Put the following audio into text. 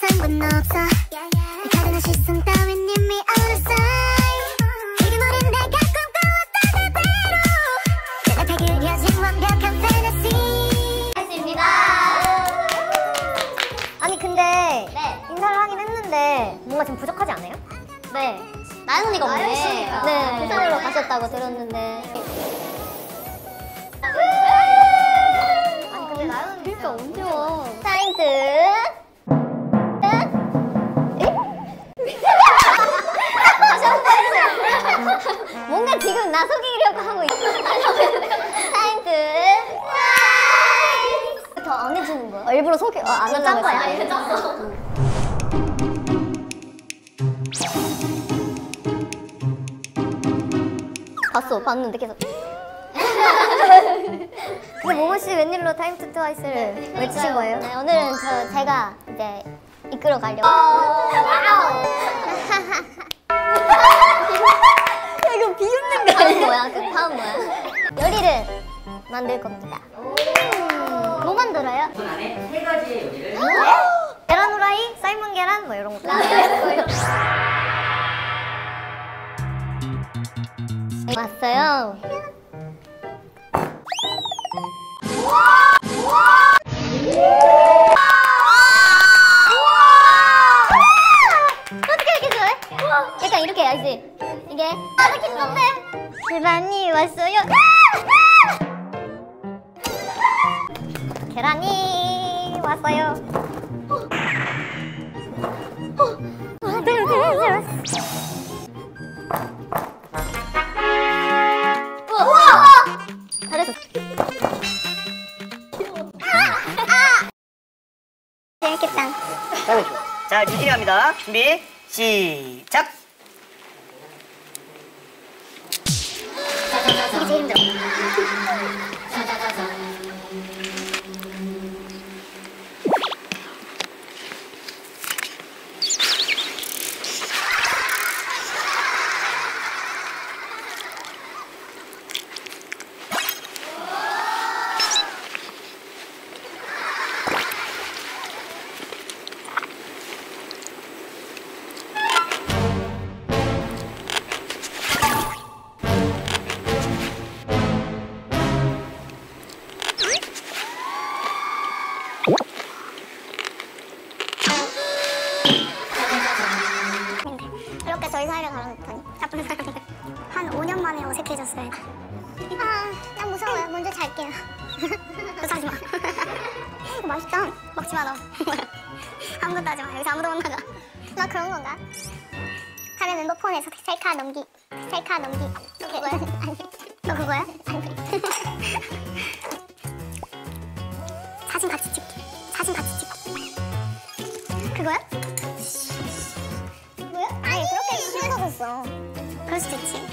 상관없어 다른 시선 따윈 이미 out of sight 지금 우린 내가 꿈꿔왔던 그대로 내가 다 그려진 완벽한 fantasy 했습니다. 아니 근데 네. 인사를 하긴 했는데 뭔가 좀 부족하지 않아요? 네. 나연 언니가. 씨가. 네. 부산으로 가셨다고 들었는데. 뭔가 지금 나 속이려고 하고 있어. 사인트. 더 안 해주는 거야? 어, 일부러 속이 어, 안 하려고? 했어. 이거 짰어. 봤어, 봤는데 계속. 근데 모모 씨 웬일로 TIME TO TWICE를 외치신 거예요? 네, 오늘은 저 제가 이제 이끌어 가려고. 뭐야? 그 다음 뭐야? 요리를 만들 겁니다. 뭐 만들어요? 손 안에 세 가지의 요리를 계란 후라이, 삶은 계란 뭐 이런 거. 왔어요. 이게 어떻게 좋은데? 계란이 왔어요. 계란이 왔어요. 아, 네, 네, 네. 우와! 잘했어. 재밌겠다. 오, 자, 유진이 갑니다. 준비, 시작! いいんだ。 저희 사이를 가라앉다니. 나쁜 사람들. 한 5년 만에 어색해졌어요. 아, 난 무서워요. 먼저 잘게요. 너 자지 마. 이거 맛있다. 먹지 마 너. 아무것도 하지 마. 여기서 아무도 못 나가 나 그런 건가? 다른 핸드폰에서 셀카 넘기. 셀카 넘기. 너 그거야? 아니. 너 그거야? 아니. 사진 같이 찍기. 사진 같이 찍기 그거야? 쉬워졌어. 그럴 수도 있지